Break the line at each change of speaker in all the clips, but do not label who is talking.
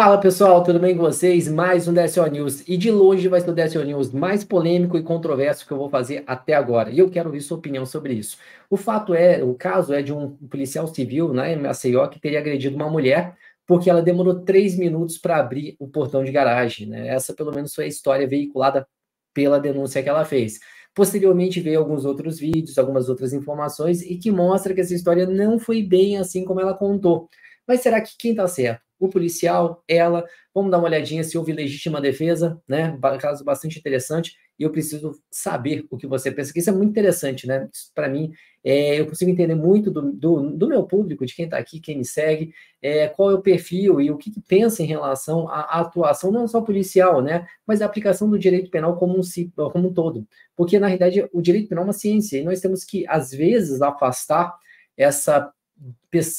Fala pessoal, tudo bem com vocês? Mais um DSO News. E de longe vai ser o DSO News mais polêmico e controverso que eu vou fazer até agora. E eu quero ouvir sua opinião sobre isso. O fato é, o caso é de um policial civil né, em Maceió que teria agredido uma mulher porque ela demorou três minutos para abrir o portão de garagem. Né? Essa, pelo menos, foi a história veiculada pela denúncia que ela fez. Posteriormente veio alguns outros vídeos, algumas outras informações e que mostra que essa história não foi bem assim como ela contou. Mas será que quem está certo? O policial, ela. Vamos dar uma olhadinha se houve legítima defesa, né? Caso bastante interessante. E eu preciso saber o que você pensa, que isso é muito interessante, né? Para mim, é, eu consigo entender muito do, do, do meu público, de quem está aqui, quem me segue, é, qual é o perfil e o que, que pensa em relação à, à, atuação, não só policial, né? Mas a aplicação do direito penal como um, como um todo. Porque, na realidade, o direito penal é uma ciência e nós temos que, às vezes, afastar essa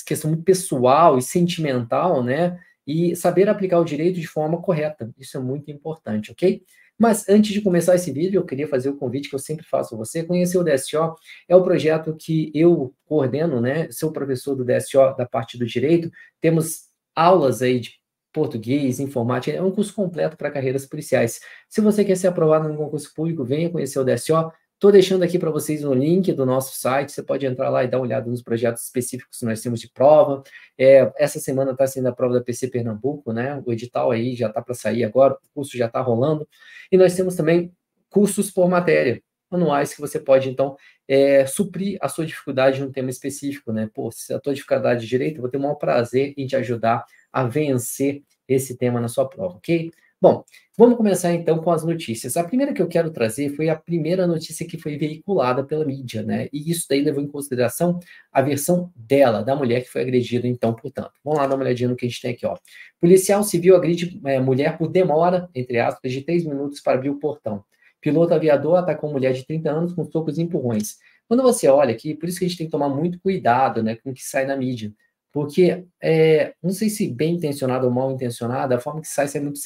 questão muito pessoal e sentimental, né? E saber aplicar o direito de forma correta. Isso é muito importante, ok? Mas antes de começar esse vídeo, eu queria fazer o convite que eu sempre faço a você. Conhecer o DSO é o projeto que eu coordeno, né? Sou professor do DSO da parte do direito. Temos aulas aí de português, informática, é um curso completo para carreiras policiais. Se você quer ser aprovado no concurso público, venha conhecer o DSO. Estou deixando aqui para vocês o link do nosso site, você pode entrar lá e dar uma olhada nos projetos específicos que nós temos de prova. É, essa semana está sendo a prova da PC Pernambuco, né? O edital aí já está para sair agora, o curso já está rolando. E nós temos também cursos por matéria, manuais que você pode, então, é, suprir a sua dificuldade num tema específico, né? Pô, se a tua dificuldade de direito, eu vou ter o maior prazer em te ajudar a vencer esse tema na sua prova, ok? Bom, vamos começar então com as notícias. A primeira que eu quero trazer foi a primeira notícia que foi veiculada pela mídia, né? E isso daí levou em consideração a versão dela, da mulher que foi agredida, então, portanto. Vamos lá dar uma olhadinha no que a gente tem aqui, ó. Policial civil agride é, mulher por demora, entre aspas, de três minutos para abrir o portão. Piloto aviador atacou mulher de 30 anos com socos e empurrões. Quando você olha aqui, por isso que a gente tem que tomar muito cuidado né, com o que sai na mídia. Porque, é, não sei se bem intencionado ou mal intencionado, a forma que sai é muito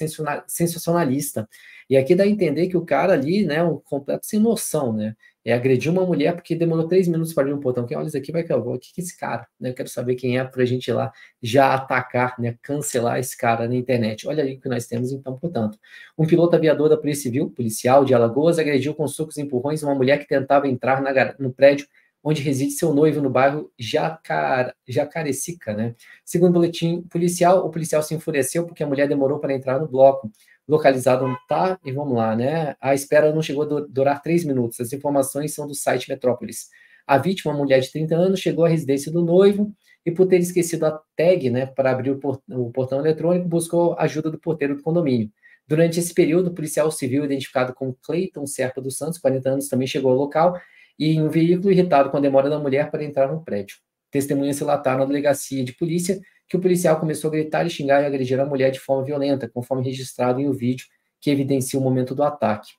sensacionalista. E aqui dá a entender que o cara ali, né, um completo sem noção, né? É agredir uma mulher porque demorou três minutos para abrir um portão. Quem olha isso aqui vai que o que é esse cara? Né? Eu quero saber quem é para a gente ir lá já atacar, né? Cancelar esse cara na internet. Olha aí o que nós temos, então, portanto. Um piloto aviador da Polícia Civil, policial de Alagoas, agrediu com socos e empurrões uma mulher que tentava entrar na, no prédio onde reside seu noivo no bairro Jacar, Jacarecica, né? Segundo o boletim policial, o policial se enfureceu porque a mulher demorou para entrar no bloco, localizado onde está, e vamos lá, né? A espera não chegou a durar três minutos. As informações são do site Metrópolis. A vítima, mulher de 30 anos, chegou à residência do noivo e, por ter esquecido a tag, né, para abrir o portão eletrônico, buscou ajuda do porteiro do condomínio. Durante esse período, o policial civil, identificado como Cleiton Serpa dos Santos, 40 anos, também chegou ao local e em um veículo irritado com a demora da mulher para entrar no prédio. Testemunhas relataram à delegacia de polícia que o policial começou a gritar e xingar e agredir a mulher de forma violenta, conforme registrado em um vídeo que evidencia o momento do ataque.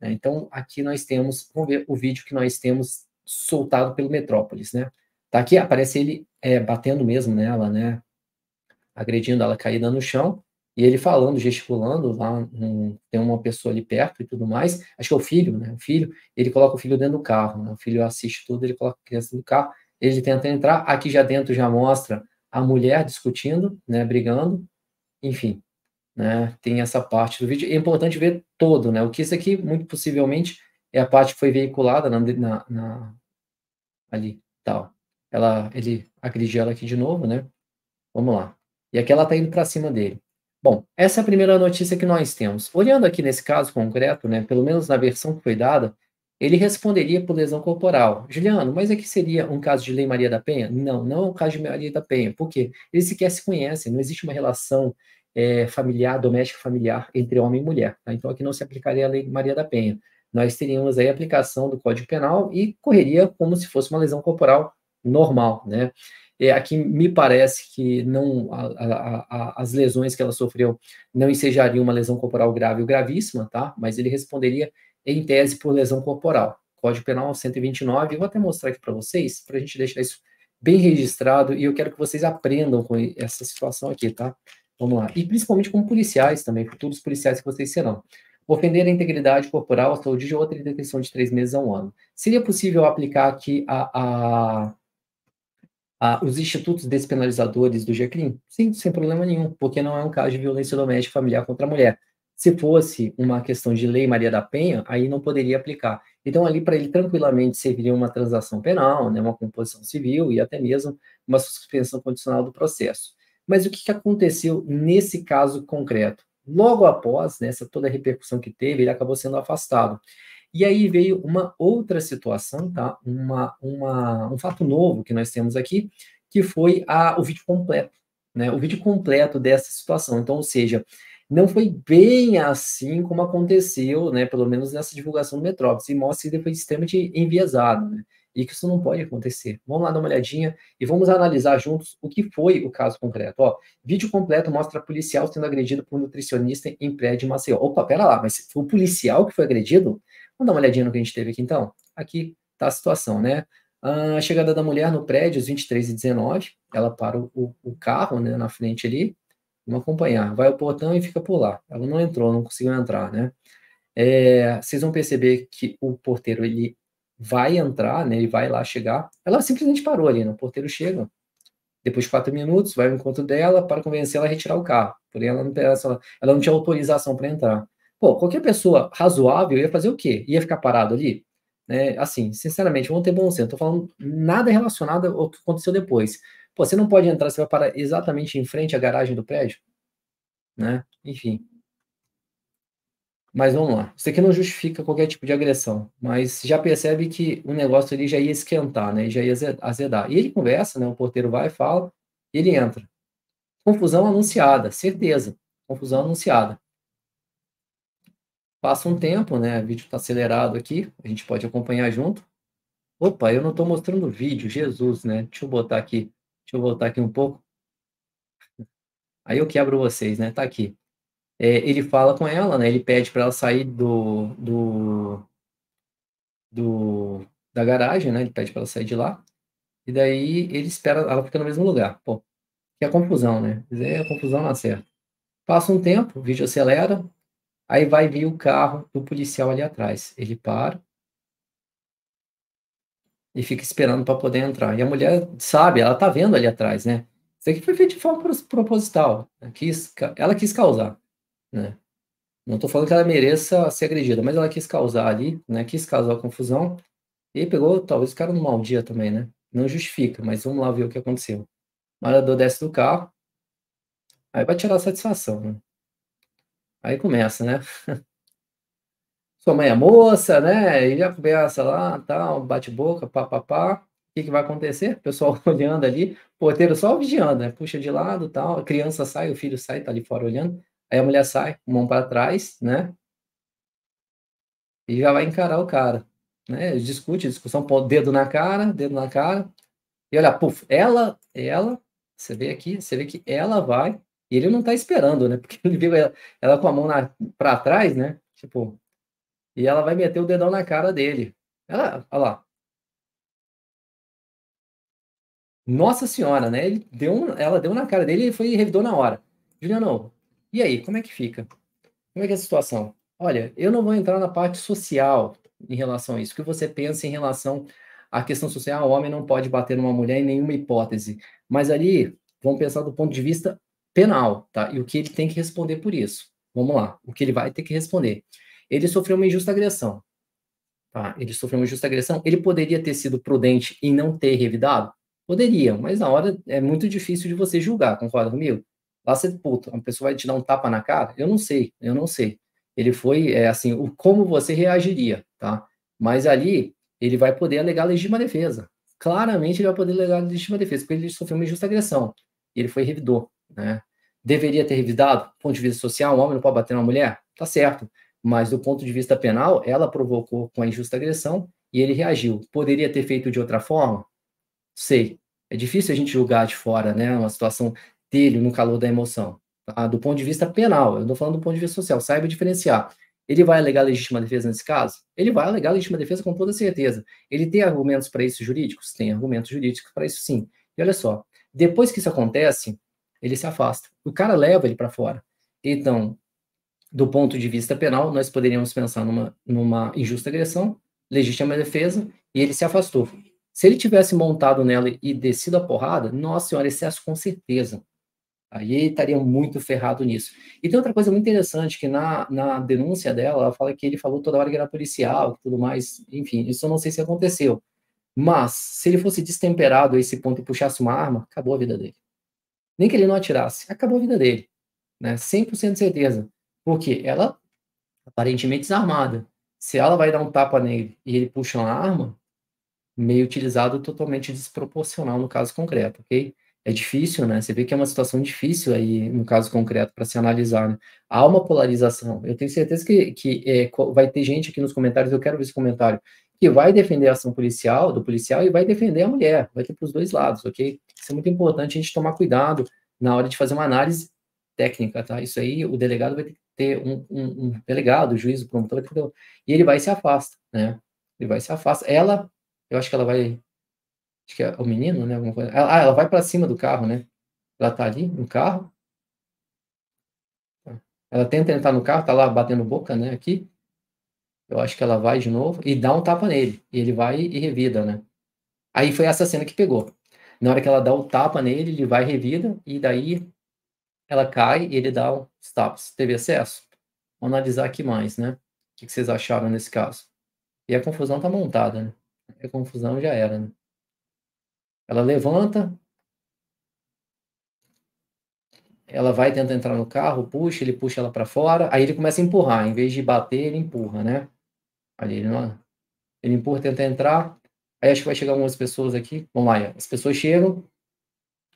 Né? Então, aqui nós temos, vamos ver o vídeo que nós temos soltado pelo Metrópolis, né? Tá aqui, aparece ele é, batendo mesmo nela, né? Agredindo ela caída no chão, e ele falando, gesticulando, lá um, tem uma pessoa ali perto e tudo mais, acho que é o filho, né? O filho, ele coloca o filho dentro do carro, né? O filho assiste tudo, ele coloca a criança no carro, ele tenta entrar, aqui já dentro já mostra a mulher discutindo, né? Brigando, enfim, né? Tem essa parte do vídeo. É importante ver todo, né? O que isso aqui, muito possivelmente, é a parte que foi veiculada na, na, na ali, tal. Ela, ele agrediu ela aqui de novo, né? Vamos lá. E aqui ela tá indo para cima dele. Bom, essa é a primeira notícia que nós temos. Olhando aqui nesse caso concreto, né, pelo menos na versão que foi dada, ele responderia por lesão corporal. Juliano, mas aqui seria um caso de Lei Maria da Penha? Não, não é um caso de Maria da Penha. Por quê? Eles sequer se conhecem, não existe uma relação é, familiar, doméstica familiar entre homem e mulher. Tá? Então aqui não se aplicaria a Lei Maria da Penha. Nós teríamos aí a aplicação do Código Penal e correria como se fosse uma lesão corporal normal, né? É, aqui me parece que não a, a, a, as lesões que ela sofreu não ensejariam uma lesão corporal grave ou gravíssima, tá? Mas ele responderia em tese por lesão corporal. Código Penal 129, eu vou até mostrar aqui para vocês, para a gente deixar isso bem registrado, e eu quero que vocês aprendam com essa situação aqui, tá? Vamos lá. E principalmente como policiais também, futuros policiais que vocês serão. Ofender a integridade corporal, a saúde de outra em detenção de três meses a um ano. Seria possível aplicar aqui a, a Ah, os institutos despenalizadores do GECRIM? Sim, sem problema nenhum, porque não é um caso de violência doméstica familiar contra a mulher. Se fosse uma questão de lei Maria da Penha, aí não poderia aplicar. Então, ali para ele tranquilamente serviria uma transação penal, né, uma composição civil e até mesmo uma suspensão condicional do processo. Mas o que, que aconteceu nesse caso concreto? Logo após né, toda a repercussão que teve, ele acabou sendo afastado. E aí veio uma outra situação, tá? Uma, uma, um fato novo que nós temos aqui, que foi a, o vídeo completo, né? O vídeo completo dessa situação. Então, ou seja, não foi bem assim como aconteceu, né? Pelo menos nessa divulgação do Metrópolis. E mostra que foi extremamente enviesado, né? E que isso não pode acontecer. Vamos lá dar uma olhadinha e vamos analisar juntos o que foi o caso concreto. Ó, vídeo completo mostra policial sendo agredido por nutricionista em prédio de Maceió. Opa, pera lá, mas foi o policial que foi agredido? Vamos dar uma olhadinha no que a gente teve aqui, então? Aqui está a situação, né? A chegada da mulher no prédio, às 23 e 19 ela para o, o carro, né, na frente ali, vamos acompanhar. Vai ao portão e fica por lá. Ela não entrou, não conseguiu entrar, né? É, vocês vão perceber que o porteiro, ele vai entrar, né, ele vai lá chegar. Ela simplesmente parou ali, né? O porteiro chega, depois de quatro minutos, vai ao encontro dela para convencê-la a retirar o carro. Porém, ela não, ela não tinha autorização para entrar. Pô, qualquer pessoa razoável ia fazer o quê? Ia ficar parado ali? É, assim, sinceramente, vamos ter bom senso. Estou falando nada relacionado ao que aconteceu depois. Pô, você não pode entrar, você vai parar exatamente em frente à garagem do prédio? Né? Enfim. Mas vamos lá. Isso aqui não justifica qualquer tipo de agressão, mas já percebe que o negócio ali já ia esquentar, né? Já ia azedar. E ele conversa, né? O porteiro vai fala, e ele entra. Confusão anunciada, certeza. Confusão anunciada. Passa um tempo, né? O vídeo está acelerado aqui, a gente pode acompanhar junto. Opa, eu não estou mostrando o vídeo, Jesus, né? Deixa eu botar aqui, deixa eu voltar aqui um pouco. Aí eu quebro vocês, né? Tá aqui. É, ele fala com ela, né? Ele pede para ela sair do, do, do, da garagem, né? Ele pede para ela sair de lá. E daí ele espera, ela fica no mesmo lugar. Pô, que é confusão, né? É confusão na certa. Passa um tempo, o vídeo acelera, Aí vai vir o carro do policial ali atrás. Ele para e fica esperando para poder entrar. E a mulher sabe, ela tá vendo ali atrás, né? Isso aqui foi feito de forma proposital. Ela quis, ela quis causar, né? Não estou falando que ela mereça ser agredida, mas ela quis causar ali, né? Quis causar confusão e pegou, talvez, o cara no mau dia também, né? Não justifica, mas vamos lá ver o que aconteceu. O marador desce do carro, aí vai tirar a satisfação, né? Aí começa, né? Sua mãe é moça, né? E já começa lá, tal, bate-boca, pá, pá, pá. O que, que vai acontecer? O pessoal olhando ali, porteiro só vigiando, né? Puxa de lado, tal. A criança sai, o filho sai, tá ali fora olhando. Aí a mulher sai, mão para trás, né? E já vai encarar o cara, né? Discute, discussão, põe dedo na cara, dedo na cara. E olha, puf, ela, ela, você vê aqui, você vê que ela vai e ele não está esperando, né? Porque ele viu ela, ela com a mão para trás, né? Tipo, e ela vai meter o dedão na cara dele. Ela, olha lá. Nossa senhora, né? Ele deu ela deu na cara dele e foi e revidou na hora. Juliano, e aí, como é que fica? Como é que é a situação? Olha, eu não vou entrar na parte social em relação a isso. O que você pensa em relação à questão social? O homem não pode bater numa mulher em nenhuma hipótese. Mas ali, vamos pensar do ponto de vista penal, tá? E o que ele tem que responder por isso. Vamos lá, o que ele vai ter que responder. Ele sofreu uma injusta agressão. Tá? Ele sofreu uma injusta agressão. Ele poderia ter sido prudente e não ter revidado? Poderia, mas na hora é muito difícil de você julgar, concorda comigo? Lá você, puta, uma pessoa vai te dar um tapa na cara? Eu não sei, eu não sei. Ele foi, é assim, o, como você reagiria, tá? Mas ali, ele vai poder alegar legítima defesa. Claramente ele vai poder alegar legítima defesa, porque ele sofreu uma injusta agressão. E ele foi revidor. Né? Deveria ter revidado, do ponto de vista social, um homem não pode bater numa mulher? Tá certo. Mas do ponto de vista penal, ela provocou com a injusta agressão e ele reagiu. Poderia ter feito de outra forma? Sei. É difícil a gente julgar de fora, né? Uma situação dele no calor da emoção. Tá? Do ponto de vista penal, eu não falando do ponto de vista social, saiba diferenciar. Ele vai alegar legítima defesa nesse caso? Ele vai alegar legítima defesa com toda certeza. Ele tem argumentos para isso jurídicos? Tem argumentos jurídicos para isso sim. E olha só, depois que isso acontece, ele se afasta. O cara leva ele para fora. Então, do ponto de vista penal, nós poderíamos pensar numa, numa injusta agressão, legítima defesa, e ele se afastou. Se ele tivesse montado nela e descido a porrada, nossa senhora, excesso com certeza. Aí estaria muito ferrado nisso. E tem outra coisa muito interessante, que na, na denúncia dela, ela fala que ele falou toda hora que era policial, tudo mais, enfim, isso eu não sei se aconteceu. Mas, se ele fosse destemperado a esse ponto e puxasse uma arma, acabou a vida dele. Nem que ele não atirasse, acabou a vida dele. Né? 100% de certeza. Porque ela, aparentemente desarmada, se ela vai dar um tapa nele e ele puxa uma arma, meio utilizado totalmente desproporcional no caso concreto, ok? É difícil, né? Você vê que é uma situação difícil aí, no caso concreto, para se analisar, né? Há uma polarização. Eu tenho certeza que, que é, vai ter gente aqui nos comentários, eu quero ver esse comentário, que vai defender a ação policial, do policial, e vai defender a mulher. Vai ter para os dois lados, ok? Isso é muito importante a gente tomar cuidado na hora de fazer uma análise técnica, tá? Isso aí, o delegado vai ter que ter um, um, um delegado, juiz, promotor, e ele vai se afasta, né? Ele vai se afasta. Ela, eu acho que ela vai, acho que é o menino, né? Alguma coisa. Ah, ela vai para cima do carro, né? Ela tá ali no carro. Ela tenta entrar no carro, tá lá batendo boca, né? Aqui. Eu acho que ela vai de novo e dá um tapa nele. E ele vai e revida, né? Aí foi essa cena que pegou. Na hora que ela dá o tapa nele, ele vai revida e daí ela cai e ele dá os tapas. Teve acesso? Vamos analisar aqui mais, né? O que vocês acharam nesse caso? E a confusão tá montada, né? A confusão já era, né? Ela levanta, ela vai tentar entrar no carro, puxa, ele puxa ela para fora, aí ele começa a empurrar, em vez de bater, ele empurra, né? Ali ele não, ele empurra, tenta entrar, aí acho que vai chegar algumas pessoas aqui, vamos lá, as pessoas chegam,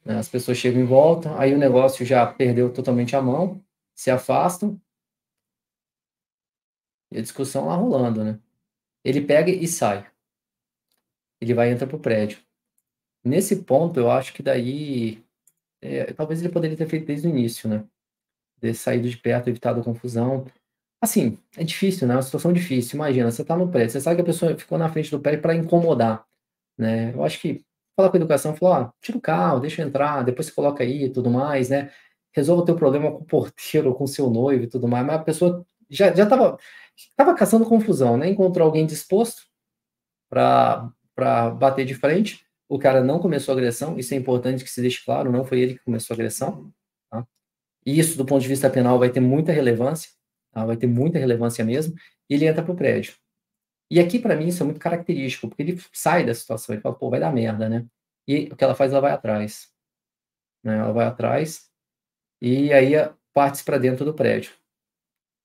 né, as pessoas chegam em volta, aí o negócio já perdeu totalmente a mão, se afastam, e a discussão lá rolando, né? Ele pega e sai. Ele vai entrar pro prédio. Nesse ponto, eu acho que daí é, talvez ele poderia ter feito desde o início, né? Ter saído de perto, evitado a confusão. Assim, é difícil, né? É uma situação difícil. Imagina, você tá no prédio, você sabe que a pessoa ficou na frente do prédio para incomodar, né? Eu acho que falar com a educação, falar, tira o carro, deixa eu entrar, depois você coloca aí e tudo mais, né? Resolva o teu problema com o porteiro, com o seu noivo e tudo mais, mas a pessoa já, já tava, tava caçando confusão, né? Encontrou alguém disposto para bater de frente, o cara não começou a agressão, isso é importante que se deixe claro, não foi ele que começou a agressão, tá? E isso, do ponto de vista penal, vai ter muita relevância, tá? vai ter muita relevância mesmo, e ele entra para o prédio. E aqui, para mim, isso é muito característico, porque ele sai da situação, ele fala, pô, vai dar merda, né? E o que ela faz, ela vai atrás. Né? Ela vai atrás, e aí parte para dentro do prédio.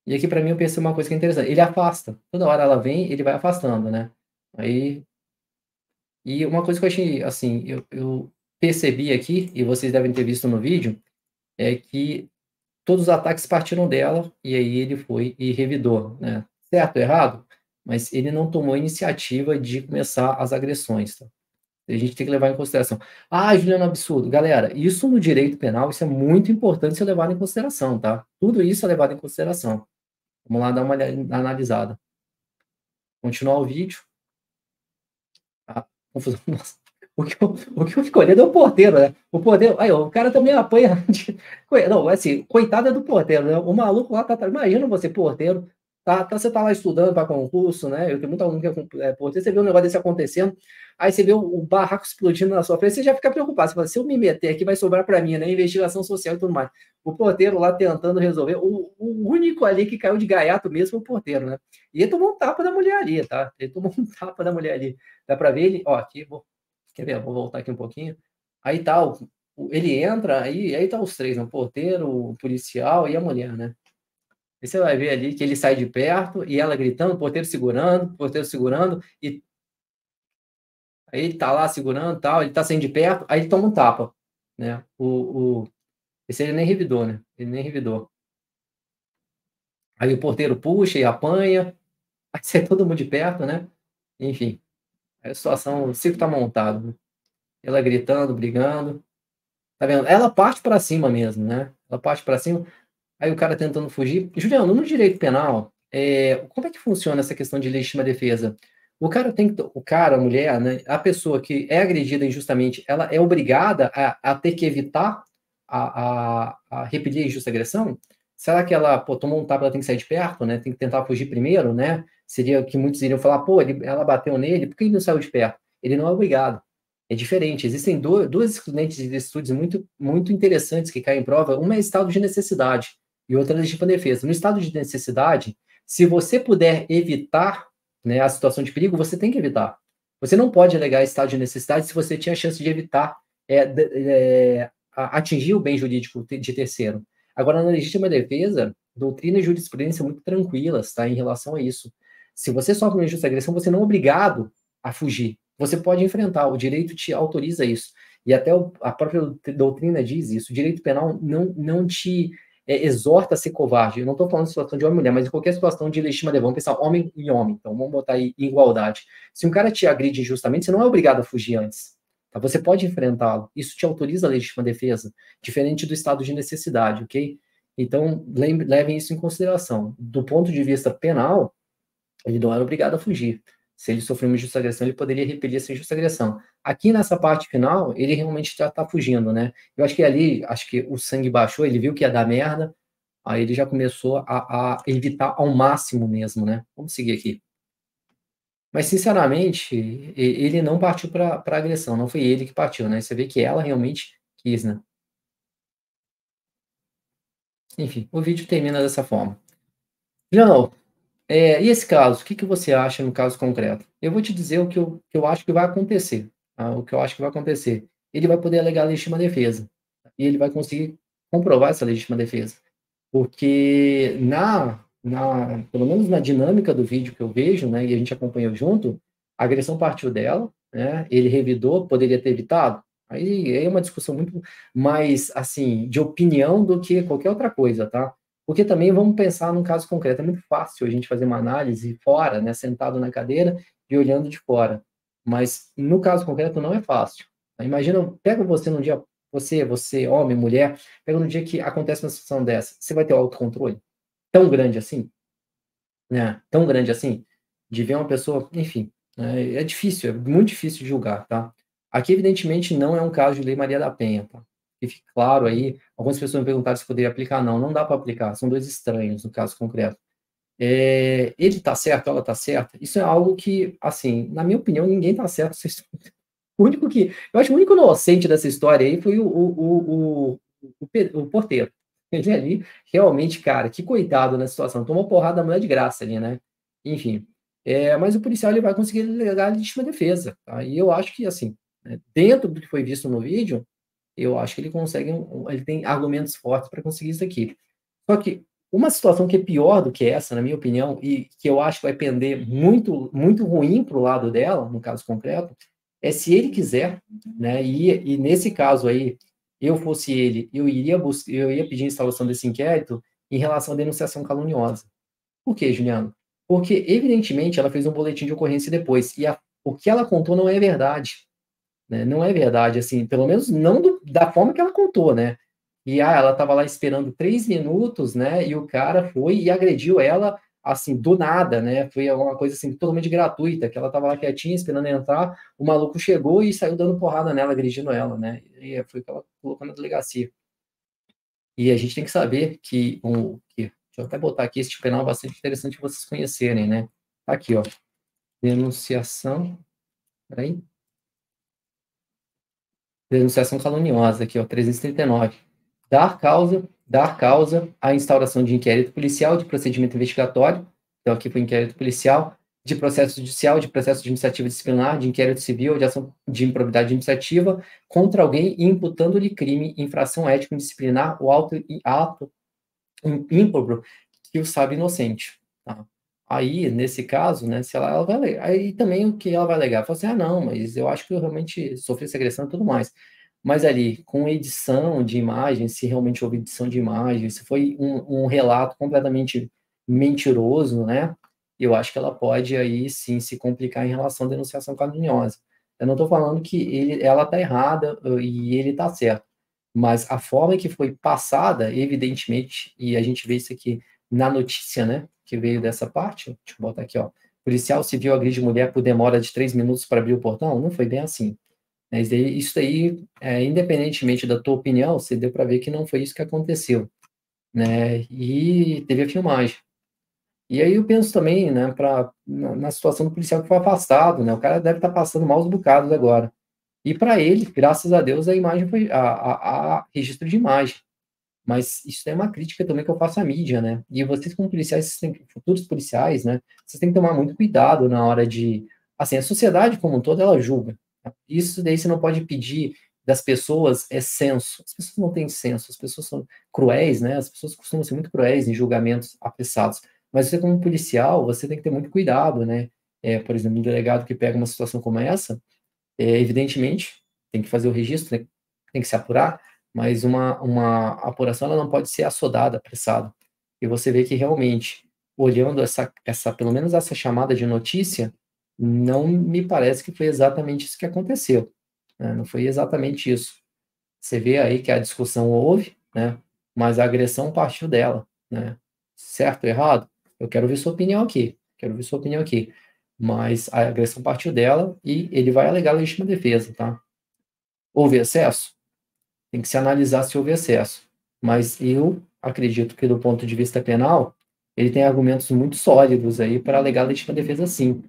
E aqui, para mim, eu pensei uma coisa que é interessante. Ele afasta. Toda hora ela vem, ele vai afastando, né? Aí e uma coisa que eu achei, assim, eu, eu percebi aqui, e vocês devem ter visto no vídeo, é que todos os ataques partiram dela, e aí ele foi e revidou, né? Certo errado? Mas ele não tomou iniciativa de começar as agressões, tá? A gente tem que levar em consideração. Ah, Juliano, absurdo. Galera, isso no direito penal, isso é muito importante ser levado em consideração, tá? Tudo isso é levado em consideração. Vamos lá dar uma analisada. Continuar o vídeo confusão. Nossa. O que, eu, o que eu fico olhando é o porteiro, né? O porteiro, aí, o cara também apanha. De, não, assim, coitado é do porteiro, né? O maluco lá tá. imagina você, porteiro, tá, tá, você tá lá estudando para concurso, né? Eu tenho muito aluno que é, é porteiro, você vê um negócio desse acontecendo, aí você vê o, o, barraco explodindo na sua frente, você já fica preocupado. Você fala, se eu me meter aqui, vai sobrar para mim, né? Investigação social e tudo mais. O porteiro lá tentando resolver. O, o único ali que caiu de gaiato mesmo foi o porteiro, né? E ele tomou um tapa da mulher ali, tá? Ele tomou um tapa da mulher ali. Dá para ver ele, ó, aqui, vou, quer ver? Vou voltar aqui um pouquinho. Aí tá, o, ele entra, aí, aí tá os três, né? o porteiro, o policial e a mulher, né? E você vai ver ali que ele sai de perto e ela gritando, porteiro segurando, porteiro segurando, e aí ele tá lá segurando tal, ele tá saindo de perto, aí ele toma um tapa, né? O, o... Esse ele nem revidou, né? Ele nem revidou. Aí o porteiro puxa e apanha, aí sai todo mundo de perto, né? Enfim, a situação, o circo tá montado. Né? Ela gritando, brigando. Tá vendo? Ela parte para cima mesmo, né? Ela parte para cima. Aí o cara tentando fugir. Juliano, no direito penal, é, como é que funciona essa questão de legítima defesa? O cara tem que, o cara, a mulher, né, a pessoa que é agredida injustamente, ela é obrigada a, a ter que evitar a, a, a, repelir a injusta agressão? Será que ela, pô, tomou um tapa, ela tem que sair de perto, né? Tem que tentar fugir primeiro, né? Seria que muitos iriam falar, pô, ele, ela bateu nele, por que ele não saiu de perto? ele não é obrigado. É diferente. Existem do, duas excludentes de estudos muito, muito interessantes que caem em prova. Uma é estado de necessidade e outra é legítima defesa. No estado de necessidade, se você puder evitar né, a situação de perigo, você tem que evitar. Você não pode alegar estado de necessidade se você tinha a chance de evitar é, é, atingir o bem jurídico de terceiro. Agora, na legítima defesa, doutrina e jurisprudência muito tranquilas tá, em relação a isso. Se você sofre uma injusta agressão, você não é obrigado a fugir. Você pode enfrentar, o direito te autoriza isso. E até a própria doutrina diz isso. O direito penal não, não te é, exorta a ser covarde. Eu não estou falando de situação de homem e mulher, mas em qualquer situação de legítima vamos pensar homem e homem. Então, vamos botar aí igualdade. Se um cara te agride injustamente, você não é obrigado a fugir antes. Tá? Você pode enfrentá-lo. Isso te autoriza a legítima defesa, diferente do estado de necessidade, ok? Então, levem isso em consideração. Do ponto de vista penal, ele não era obrigado a fugir. Se ele sofreu uma injusta agressão, ele poderia repelir essa injusta agressão. Aqui nessa parte final, ele realmente já está fugindo, né? Eu acho que ali, acho que o sangue baixou, ele viu que ia dar merda, aí ele já começou a, a evitar ao máximo mesmo, né? Vamos seguir aqui. Mas, sinceramente, ele não partiu para agressão, não foi ele que partiu, né? Você vê que ela realmente quis, né? Enfim, o vídeo termina dessa forma. Não, é, e esse caso, o que, que você acha no caso concreto? Eu vou te dizer o que eu, que eu acho que vai acontecer. Tá? O que eu acho que vai acontecer. Ele vai poder alegar legítima defesa. E ele vai conseguir comprovar essa legítima defesa. Porque na, na, pelo menos na dinâmica do vídeo que eu vejo, né, e a gente acompanhou junto, a agressão partiu dela, né, ele revidou, poderia ter evitado. Aí é uma discussão muito mais, assim, de opinião do que qualquer outra coisa, tá? Porque também vamos pensar num caso concreto. É muito fácil a gente fazer uma análise fora, né, sentado na cadeira e olhando de fora. Mas no caso concreto não é fácil. Imagina, pega você num dia, você, você, homem, mulher, pega no dia que acontece uma situação dessa, você vai ter o autocontrole tão grande assim, né? Tão grande assim, de ver uma pessoa, enfim, é, é difícil, é muito difícil julgar, tá? Aqui, evidentemente, não é um caso de Lei Maria da Penha, tá? Que fique claro aí. Algumas pessoas me perguntaram se poderia aplicar. Não, não dá para aplicar. São dois estranhos no caso concreto. É, ele está certo, ela está certa. Isso é algo que, assim, na minha opinião, ninguém está certo. O único que. Eu acho que o único inocente dessa história aí foi o, o, o, o, o porteiro. Ele ali, realmente, cara, que coitado na situação. Tomou porrada da mulher de graça ali, né? Enfim. É, mas o policial ele vai conseguir legar a legítima defesa. Tá? E eu acho que, assim, né? Dentro do que foi visto no vídeo, eu acho que ele consegue, ele tem argumentos fortes para conseguir isso aqui. Só que uma situação que é pior do que essa, na minha opinião, e que eu acho que vai pender muito, muito ruim para o lado dela, no caso concreto, é se ele quiser, né? E, e nesse caso aí, eu fosse ele, eu iria buscar, eu ia pedir a instalação desse inquérito em relação à denunciação caluniosa. Por quê, Juliano? Porque, evidentemente, ela fez um boletim de ocorrência depois, e a, o que ela contou não é verdade. Né? Não é verdade, assim, pelo menos não do, da forma que ela contou, né? E ah, ela estava lá esperando três minutos, né? E o cara foi e agrediu ela, assim, do nada, né? Foi uma coisa assim totalmente gratuita, que ela estava lá quietinha esperando entrar, o maluco chegou e saiu dando porrada nela, agredindo ela, né? E foi o que ela colocou na delegacia. E a gente tem que saber que, um, que deixa eu até botar aqui tipo penal bastante interessante vocês conhecerem, né? Tá aqui, ó. Denunciação. Peraí denunciação caluniosa, aqui, ó, 339. Dar causa, dar causa à instauração de inquérito policial, de procedimento investigatório, então aqui foi inquérito policial, de processo judicial, de processo de iniciativa disciplinar, de inquérito civil, de ação de improbidade administrativa contra alguém imputando-lhe crime, infração ética disciplinar ou auto, ato ímpobro que o sabe inocente. Tá? Aí, nesse caso, né, se ela, ela vai alegar, aí também o que ela vai alegar? Fala assim, ah, não, mas eu acho que eu realmente sofri essa agressão e tudo mais. Mas ali, com edição de imagem, se realmente houve edição de imagem, se foi um, um relato completamente mentiroso, né, eu acho que ela pode aí sim se complicar em relação à denunciação caluniosa. Eu não estou falando que ele, ela está errada uh, e ele está certo, mas a forma que foi passada, evidentemente, e a gente vê isso aqui na notícia, né, que veio dessa parte, deixa eu botar aqui, ó, policial civil agride mulher por demora de três minutos para abrir o portão, não foi bem assim. Mas daí, isso aí, é, independentemente da tua opinião, você deu para ver que não foi isso que aconteceu, né, e teve a filmagem. E aí eu penso também, né, pra, na, na situação do policial que foi afastado, né, o cara deve estar tá passando maus bocados agora. E para ele, graças a Deus, a imagem foi, a, a, a registro de imagem. Mas isso é uma crítica também que eu faço à mídia, né? E vocês, como policiais, têm, futuros policiais, né? Vocês têm que tomar muito cuidado na hora de. Assim, a sociedade como um todo, ela julga. Isso daí você não pode pedir das pessoas é senso. As pessoas não têm senso, as pessoas são cruéis, né? As pessoas costumam ser muito cruéis em julgamentos apressados. Mas você, como policial, você tem que ter muito cuidado, né? É, por exemplo, um delegado que pega uma situação como essa, é, evidentemente, tem que fazer o registro, né? tem que se apurar, mas uma, uma apuração ela não pode ser assodada, apressada. E você vê que realmente, olhando essa, essa, pelo menos essa chamada de notícia, não me parece que foi exatamente isso que aconteceu. Né? Não foi exatamente isso. Você vê aí que a discussão houve, né? mas a agressão partiu dela. Né? Certo errado? Eu quero ver sua opinião aqui. Quero ver sua opinião aqui. Mas a agressão partiu dela e ele vai alegar legítima defesa, tá? Houve excesso? Tem que se analisar se houve excesso. Mas eu acredito que, do ponto de vista penal, ele tem argumentos muito sólidos aí para alegar legítima defesa, sim.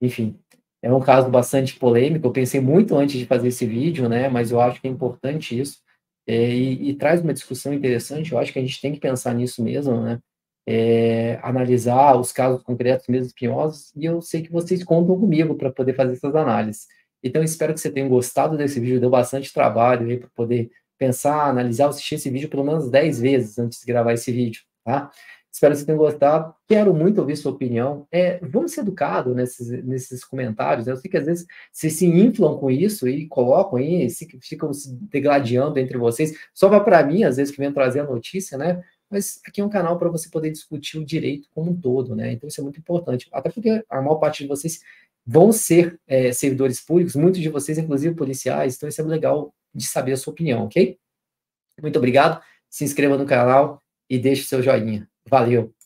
Enfim, é um caso bastante polêmico. Eu pensei muito antes de fazer esse vídeo, né? Mas eu acho que é importante isso. É, e, e, traz uma discussão interessante. Eu acho que a gente tem que pensar nisso mesmo, né? É, analisar os casos concretos mesmo espinhosos. E eu sei que vocês contam comigo para poder fazer essas análises. Então, espero que você tenha gostado desse vídeo. Deu bastante trabalho aí para poder pensar, analisar, assistir esse vídeo pelo menos 10 vezes antes de gravar esse vídeo, tá? Espero que você tenha gostado. Quero muito ouvir sua opinião. É, vamos ser educados nesses, nesses comentários. Né? Eu sei que às vezes vocês se inflam com isso e colocam aí, ficam se degladiando entre vocês, só para mim, às vezes, que vem trazer a notícia, né? Mas aqui é um canal para você poder discutir o direito como um todo, né? Então isso é muito importante. Até porque a maior parte de vocês vão ser é, servidores públicos, muitos de vocês, inclusive policiais, então isso é legal de saber a sua opinião, ok? Muito obrigado. Se inscreva no canal e deixe o seu joinha. Valeu!